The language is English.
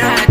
it hot.